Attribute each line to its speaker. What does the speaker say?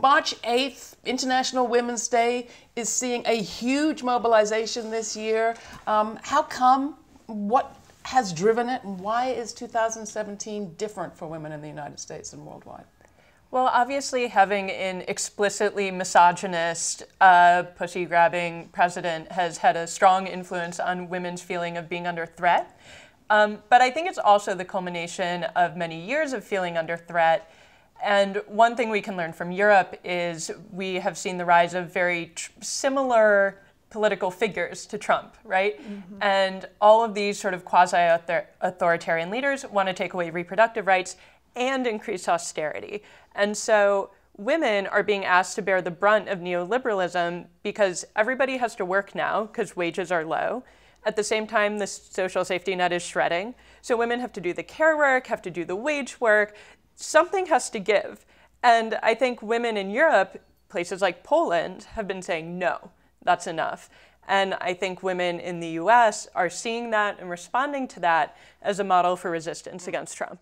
Speaker 1: March 8th, International Women's Day, is seeing a huge mobilization this year. Um, how come? What has driven it? And why is 2017 different for women in the United States and worldwide?
Speaker 2: Well, obviously, having an explicitly misogynist, uh, pussy grabbing president has had a strong influence on women's feeling of being under threat. Um, but I think it's also the culmination of many years of feeling under threat. And one thing we can learn from Europe is we have seen the rise of very similar political figures to Trump, right? Mm-hmm. And all of these sort of quasi authoritarian leaders want to take away reproductive rights and increase austerity. And so women are being asked to bear the brunt of neoliberalism because everybody has to work now because wages are low. At the same time, the social safety net is shredding. So women have to do the care work, have to do the wage work. Something has to give. And I think women in Europe, places like Poland, have been saying, no, that's enough. And I think women in the US are seeing that and responding to that as a model for resistance mm. against Trump.